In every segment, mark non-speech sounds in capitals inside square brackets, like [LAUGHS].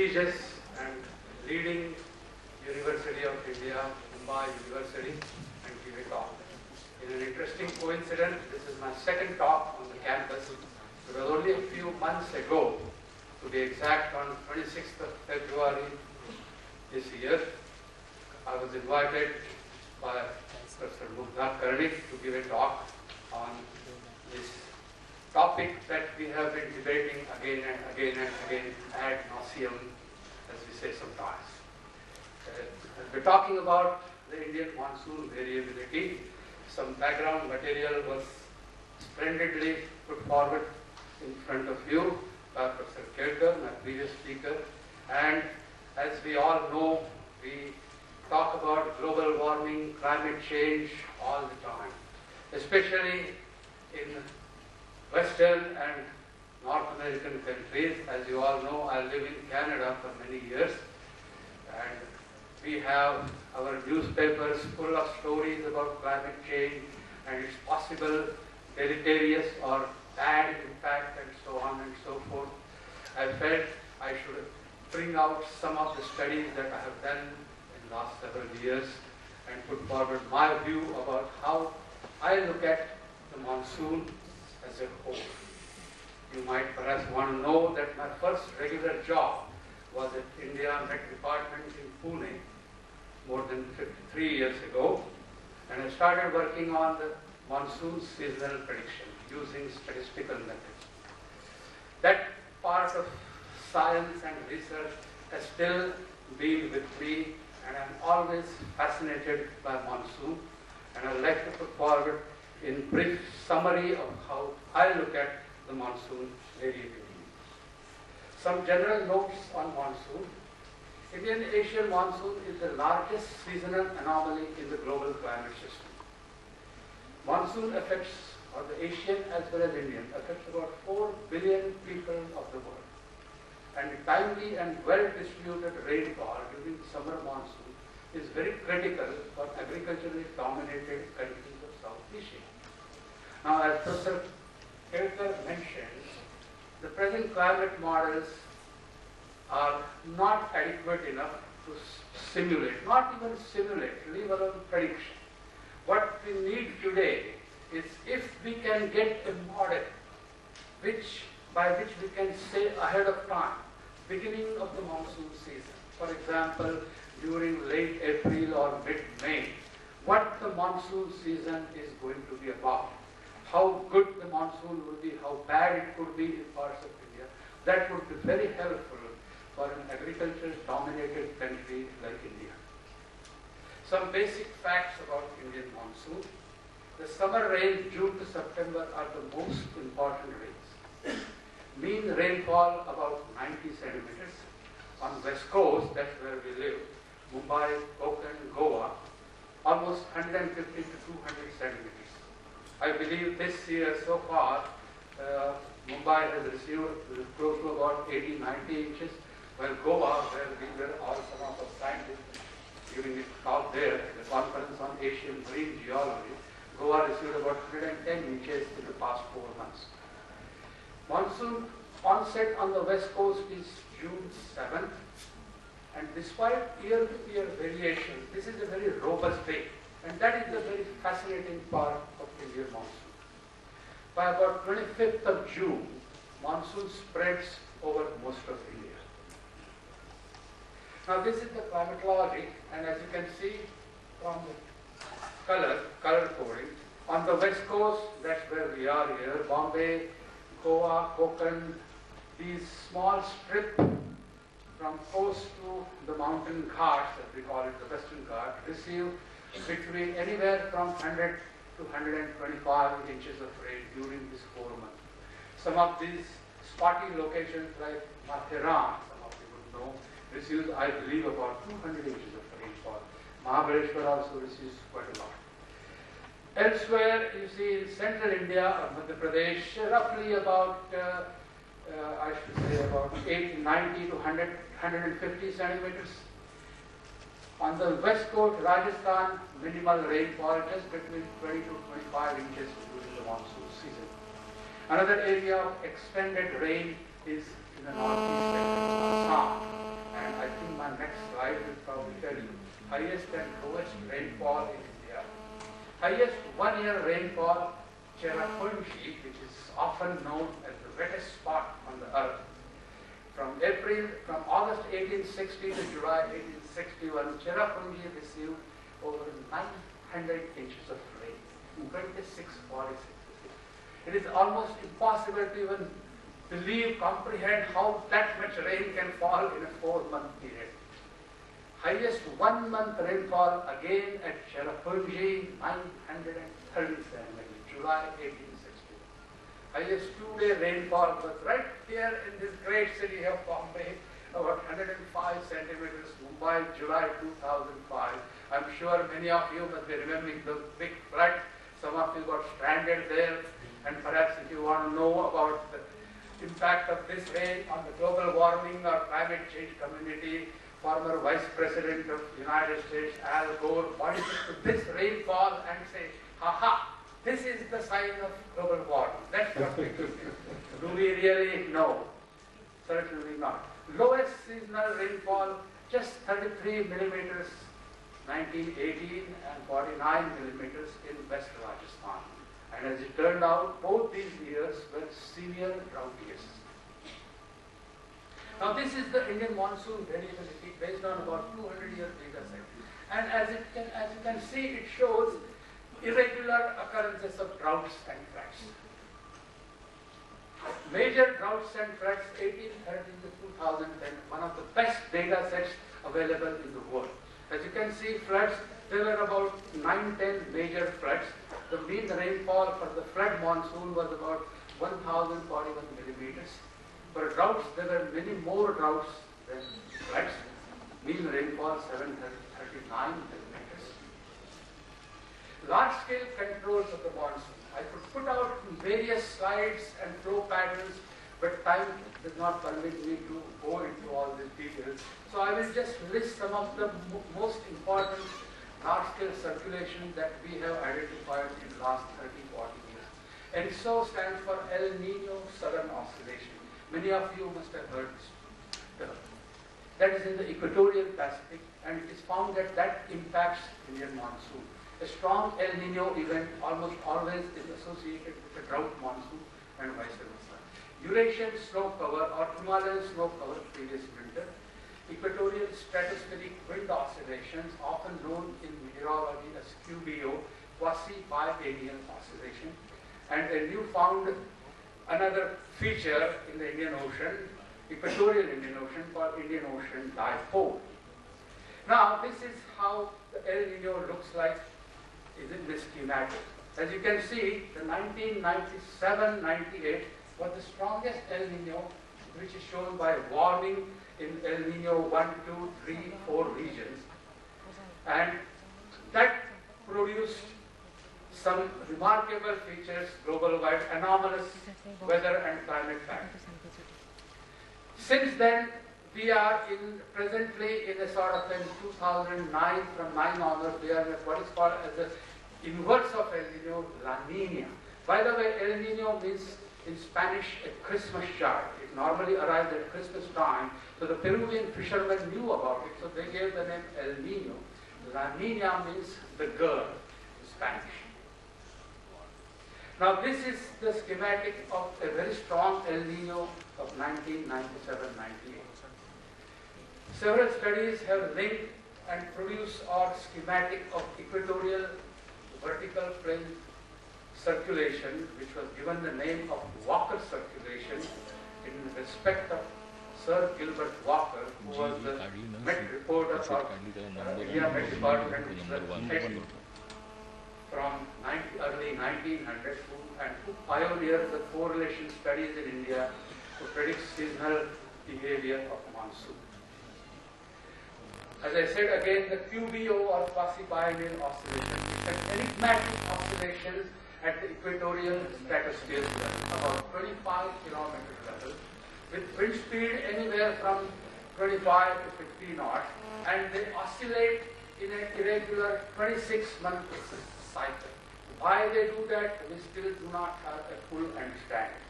prestigious and leading University of India, Mumbai University, and give a talk. In an interesting coincidence, this is my second talk on the campus. It was only a few months ago, to be exact, on 26th of February this year, I was invited by Professor Mugdha Karnik to give a talk on topic that we have been debating again and again and again ad nauseum, as we say sometimes. Uh, we're talking about the Indian monsoon variability. Some background material was splendidly put forward in front of you by Professor Kelkar, my previous speaker. And as we all know, we talk about global warming, climate change all the time, especially in Western and North American countries. As you all know, I live in Canada for many years, and we have our newspapers full of stories about climate change and its possible deleterious or bad impact and so on and so forth. I felt I should bring out some of the studies that I have done in the last several years and put forward my view about how I look at the monsoon as a whole. You might perhaps want to know that my first regular job was at India Met Department in Pune more than 53 years ago. And I started working on the monsoon seasonal prediction using statistical methods. That part of science and research has still been with me and I'm always fascinated by monsoon and I'd like to put forward in brief summary of how I look at the monsoon variability. Some general notes on monsoon. Indian Asian monsoon is the largest seasonal anomaly in the global climate system. Monsoon affects, or the Asian as well as Indian, affects about 4 billion people of the world. And timely and well-distributed rainfall during the summer monsoon is very critical for agriculturally dominated countries of South Asia. Now, as Professor Kelkar mentioned, the present climate models are not adequate enough to simulate, not even simulate, leave alone prediction. What we need today is if we can get a model which by which we can say ahead of time, beginning of the monsoon season. For example, during late April or mid-May, what the monsoon season is going to be about, how good the monsoon would be, how bad it could be in parts of India. That would be very helpful for an agriculture-dominated country like India. Some basic facts about Indian monsoon. The summer rains, June to September, are the most important rains. Mean rainfall about 90 centimeters. On west coast, that's where we live, Mumbai, Konkan, Goa, almost 150 to 200 centimeters. I believe this year so far, uh, Mumbai has received close to about 80, 90 inches, while Goa, where we were all some of our scientists giving it talk there the conference on Asian marine geology, Goa received about 110 inches in the past four months. Monsoon onset on the west coast is June 7th, and despite year-to-year variation, this is a very robust day, and that is the very fascinating part of Indian monsoon. By about 25th of June, monsoon spreads over most of India. Now this is the climatology, and as you can see from the color, color coding, on the west coast, that's where we are here, Bombay, Goa, Konkan, these small strip from coast to the mountain ghats, as we call it, the western ghat, receive between anywhere from 100 to 125 inches of rain during this four months. Some of these spotty locations like Matheran, some of you would know, receives, I believe, about 200 inches of rainfall. Mahabaleshwar also receives quite a lot. Elsewhere, you see in central India, or Madhya Pradesh, roughly about, uh, uh, I should say, about 80, 90 to 100, 150 centimeters. On the west coast, Rajasthan, minimal rainfall just between 20 to 25 inches during the monsoon season. Another area of extended rain is in the northeast Assam. And I think my next slide will probably tell you highest and lowest rainfall in India. Highest one-year rainfall, Cherrapunji, which is often known as the wettest spot on the earth. From April, from August 1860 to July 1861, Cherrapunji received over 900 inches of rain in 26 46. It is almost impossible to even believe, comprehend how that much rain can fall in a four-month period. Highest one-month rainfall again at Cherrapunji, 930 centimeters, July 1860. Highest two-day rainfall was right here in this great city of Bombay, about 105 centimeters, Mumbai, July 2005. I'm sure many of you must be remembering the big flood. Some of you got stranded there, and perhaps if you want to know about the impact of this rain on the global warming or climate change community, former Vice President of United States, Al Gore, pointed to this rainfall and say, ha ha, this is the sign of global warming. That's what we do. Do we really know? Certainly not. Lowest seasonal rainfall, just 33 millimeters 1918 and 49 millimeters in West Rajasthan. And as it turned out, both these years were severe drought years. Now this is the Indian monsoon variability based on about 200 year data set. And as, it can, as you can see, it shows irregular occurrences of droughts and floods. Major droughts and floods 1813 to 2010, one of the best data sets available in the world. As you can see, floods, there were about 9-10 major floods. The mean rainfall for the flood monsoon was about 1,041 millimeters. For droughts, there were many more droughts than floods. Mean rainfall 739 millimeters. Large-scale controls of the monsoon. I could put out various slides and flow patterns, but time does not permit me to go into all these details. So I will just list some of the most important large-scale circulation that we have identified in the last 30, 40 years. ENSO stands for El Nino Southern Oscillation. Many of you must have heard this. That is in the equatorial Pacific and it is found that that impacts Indian monsoon. A strong El Nino event almost always is associated with a drought monsoon and vice versa. Eurasian snow cover or Himalayan snow cover previous winter. Equatorial stratospheric wind oscillations, often known in meteorology as QBO, quasi-biennial oscillation. And a newfound another feature in the Indian Ocean, equatorial Indian Ocean called Indian Ocean Dipole. Now, this is how the El Nino looks like is in this schematic. As you can see, the 1997-98 was the strongest El Nino, which is shown by warming in El Nino 1, 2, 3, 4 regions. And that produced some remarkable features, global-wide anomalous weather and climate factors. Since then, we are in presently in a sort of in 2009 from 9 onwards, we are in what is called as the inverse of El Nino, La Nina. By the way, El Nino means in Spanish a Christmas child. It normally arrives at Christmas time, so the Peruvian fishermen knew about it, so they gave the name El Nino. La Nina means the girl in Spanish. Now this is the schematic of a very strong El Nino of 1997-98. Several studies have linked and produced our schematic of equatorial vertical plane circulation, which was given the name of Walker circulation in respect of Sir Gilbert Walker, who was the Met reporter of uh, India Met Department, which was head from 90, early 1900 who, and who pioneered the correlation studies in India to predict seasonal behavior of monsoon. As I said again, the QBO or quasi-biennial oscillation is an enigmatic oscillation at the equatorial stratosphere about 25 kilometer level, with wind speed anywhere from 25 to 50 knots, and they oscillate in an irregular 26-month cycle. Why they do that, we still do not have a full understanding.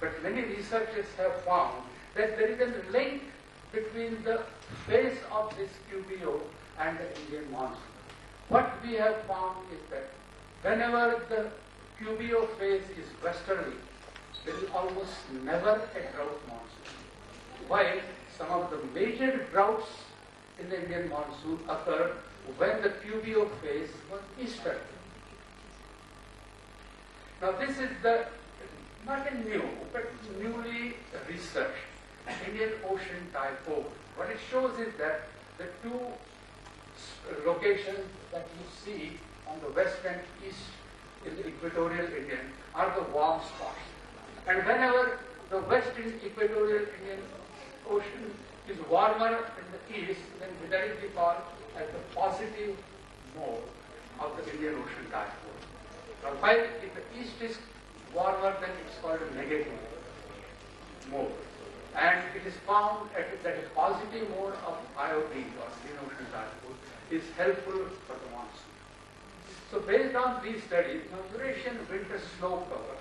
But many researchers have found that there is a link between the phase of this QBO and the Indian monsoon. What we have found is that whenever the QBO phase is westerly, there is almost never a drought monsoon. While some of the major droughts in the Indian monsoon occurred when the QBO phase was easterly. Now this is the, not a new, but newly researched Indian Ocean dipole. What it shows is that the two locations that you see on the west and east in the equatorial Indian are the warm spots. And whenever the west western equatorial Indian Ocean is warmer in the east, then that is called as the positive mode of the Indian Ocean dipole. Now, while if the east is warmer, then it's called a negative mode. And it is found that a positive mode of IOD or dipole is helpful for the monsoon. So based on these studies, Eurasian winter snow cover,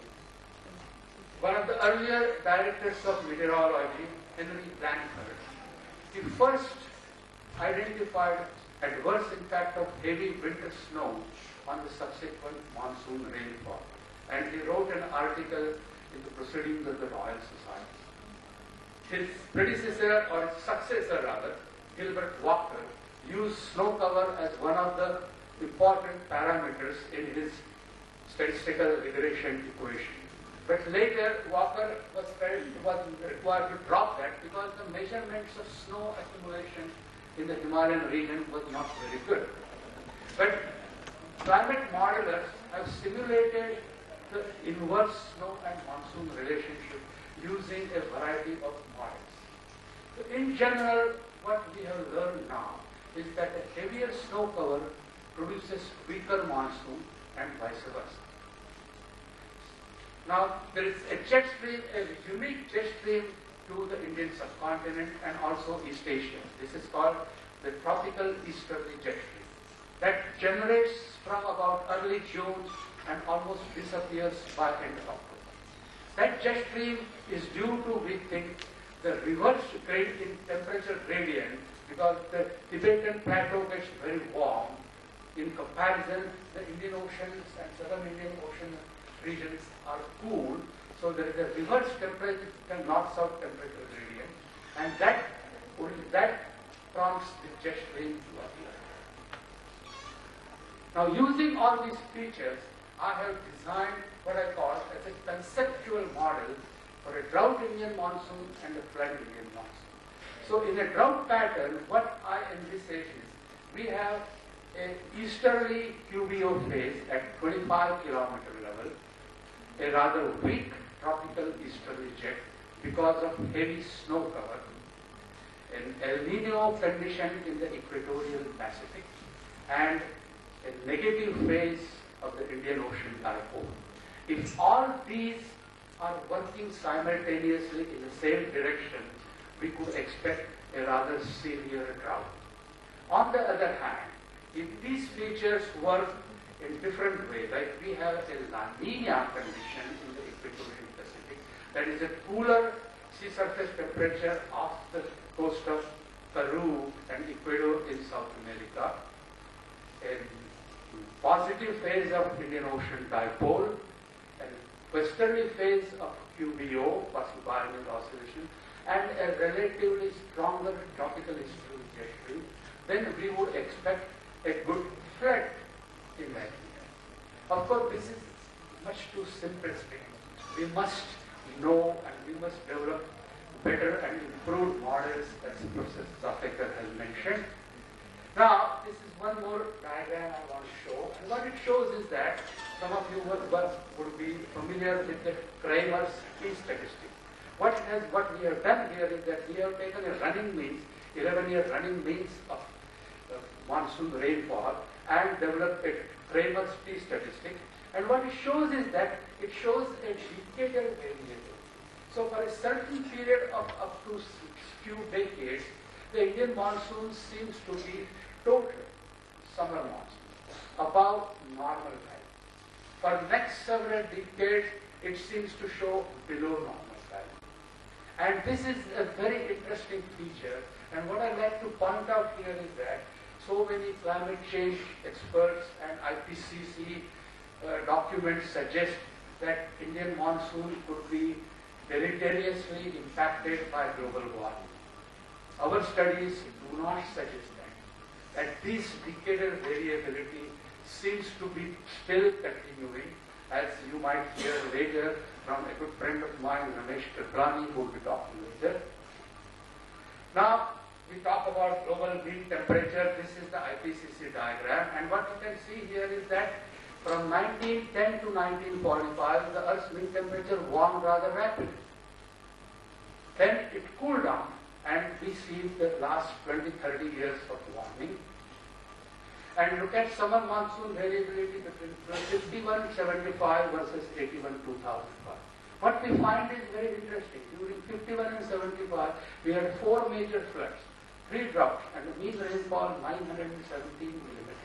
one of the earlier directors of meteorology, Henry Blanford, he first identified adverse impact of heavy winter snow on the subsequent monsoon rainfall. And he wrote an article in the Proceedings of the Royal Society. His predecessor, or his successor rather, Gilbert Walker, used snow cover as one of the important parameters in his statistical regression equation. But later, Walker was, was required to drop that because the measurements of snow accumulation in the Himalayan region was not very good. But climate modelers have simulated the inverse snow and monsoon relationship using a variety of models. So in general, what we have learned now is that a heavier snow cover produces weaker monsoon and vice versa. Now, there is a jet stream, a unique jet stream to the Indian subcontinent and also East Asia. This is called the tropical easterly jet stream. That generates from about early June and almost disappears by end of October. That jet stream is due to, we think, the reverse gradient in temperature gradient because the Tibetan plateau gets very warm. In comparison, the Indian Oceans and Southern Indian Ocean regions are cool, so there is a reverse temperature, north-south temperature gradient, and that that prompts the jet stream to appear. Now, using all these features, I have designed what I call as a conceptual model for a drought Indian monsoon and a flood Indian monsoon. So, in a drought pattern, what I envisage is we have a easterly QBO phase at 25 kilometer level, a rather weak tropical easterly jet because of heavy snow cover, an El Nino condition in the equatorial Pacific, and a negative phase of the Indian Ocean dipole. If all these are working simultaneously in the same direction, we could expect a rather severe drought. On the other hand, if these features work in different way, like we have a La Nina condition in the equatorial Pacific, that is a cooler sea surface temperature off the coast of Peru and Ecuador in South America, a positive phase of Indian Ocean dipole, westerly phase of QBO, partial biennial oscillation, and a relatively stronger tropical jet then we would expect a good threat in that area. Of course, this is much too simplistic. We must know and we must develop better and improved models as Professor Zafekar has mentioned. Now, this is one more diagram I want to show. And what it shows is that some of you would, would be familiar with the Cramer's T statistic. What, has, what we have done here is that we have taken a running means, 11 year running means of uh, monsoon rainfall and developed a Cramer's T statistic. And what it shows is that it shows a decadal variation. So for a certain period of up to few decades, the Indian monsoon seems to be total. Several decades, it seems to show below normal value. And this is a very interesting feature. And what I'd like to point out here is that so many climate change experts and IPCC uh, documents suggest that Indian monsoon could be deleteriously impacted by global warming. Our studies do not suggest that. That this decadal variability seems to be still continuing, as you might hear later from a good friend of mine, Ramesh Kripalani, who will be talking later. Now, we talk about global mean temperature. This is the IPCC diagram. And what you can see here is that from 1910 to 1945, the Earth's mean temperature warmed rather rapidly. Then it cooled down, and we see the last 20, 30 years of warming. And look at summer monsoon variability between 51, 75 versus 81, 2005. What we find is very interesting. During 51 and 75, we had four major floods, three droughts, and the mean rainfall 917 millimeters.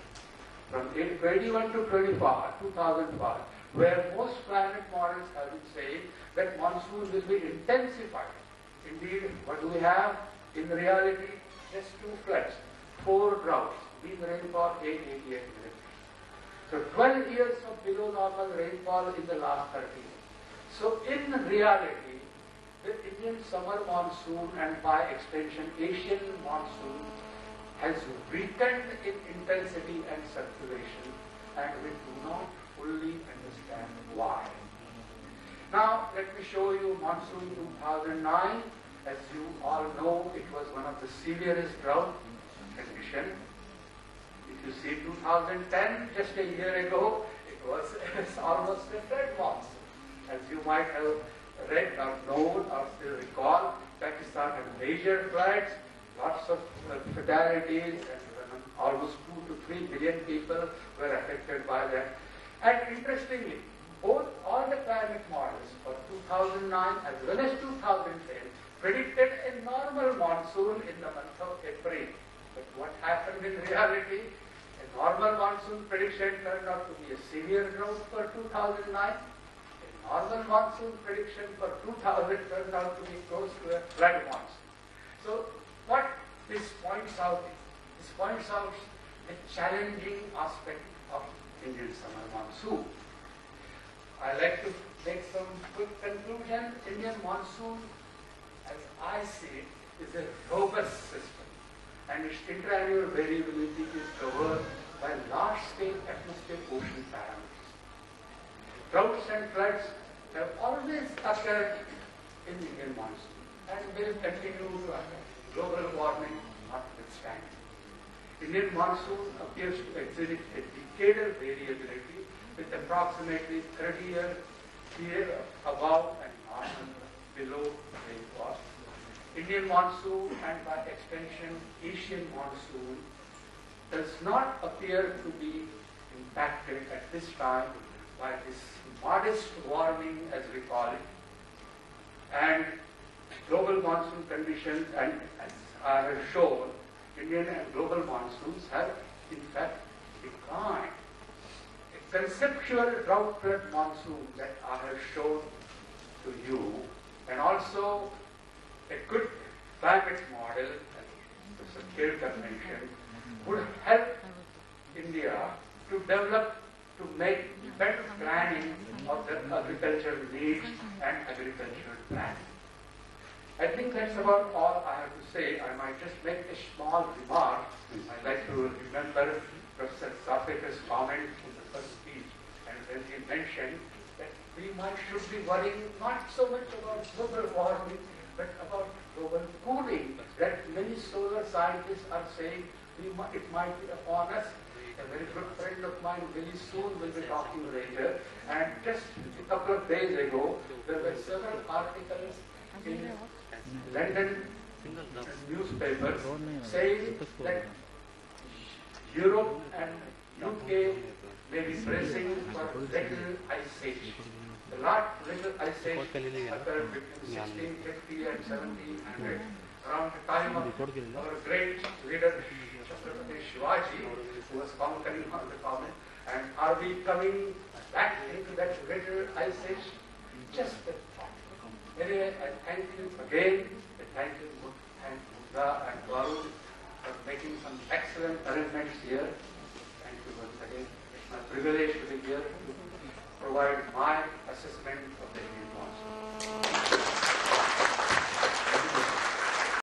From 21 to 25, 2005, where most climate models have been saying that monsoon will be intensified. Indeed, what do we have? In reality, just two floods, four droughts, rainfall 888 millimeters. So 12 years of below normal rainfall in the last 30 years. So in reality, the Indian summer monsoon and by extension Asian monsoon has weakened in intensity and circulation and we do not fully understand why. Now let me show you monsoon 2009. As you all know, it was one of the severest drought condition. If you see 2010, just a year ago, it was [LAUGHS] almost a flood monsoon. As you might have read or known or still recall, Pakistan had major floods, lots of uh, fatalities, and uh, almost 2 to 3 billion people were affected by that. And interestingly, both all the climate models for 2009 as well as 2010 predicted a normal monsoon in the month of April. What happened in reality? A normal monsoon prediction turned out to be a severe drought for 2009 A normal monsoon prediction for 2000 turned out to be close to a flood monsoon. So what this points out is, this points out the challenging aspect of Indian summer monsoon. I like to make some quick conclusion. Indian monsoon, as I see it, is a robust system and its interannual variability is covered by large-scale atmospheric ocean parameters. Droughts and floods have always occurred in the Indian monsoon and will continue to occur, global warming notwithstanding. Indian monsoon appears to exhibit a decadal variability with approximately 30 year period above and normal below rainfall. Indian monsoon and by extension Asian monsoon does not appear to be impacted at this time by this modest warming as we call it and global monsoon conditions and have shown Indian and global monsoons have in fact declined. A conceptual drought flood monsoon that I have shown to you and also a good climate model, the Kyoto Convention, would help India to develop, to make better planning of their agricultural needs and agricultural planning. I think that's about all I have to say. I might just make a small remark. I'd like to remember Professor Zafekar's comment in the first speech, and when he mentioned that we might should be worrying not so much about global warming, but about global cooling. That many solar scientists are saying it might be upon us. A very good friend of mine very soon will be talking later. And just a couple of days ago, there were several articles in London newspapers saying that Europe and UK be bracing for little ice age. Last little ice age occurred between 1650 and 1700, around the time of our great leader Chhatrapati Shivaji, who was conquering on the Konkan. And are we coming back into that greater ice age? Just a thought. Anyway, I uh, thank you again. I thank you, thank Buddha and Varun for making some excellent arrangements here. Thank you once again. My privilege to be here to provide my assessment of the Indian Council.